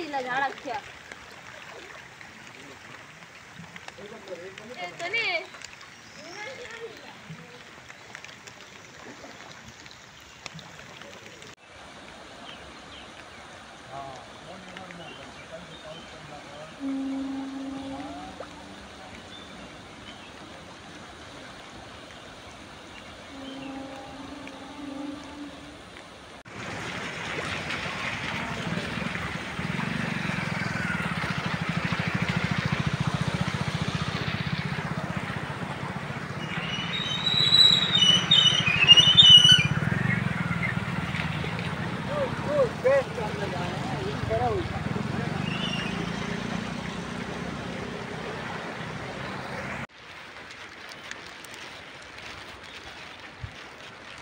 मुलांना दिला झाड अख्ख्या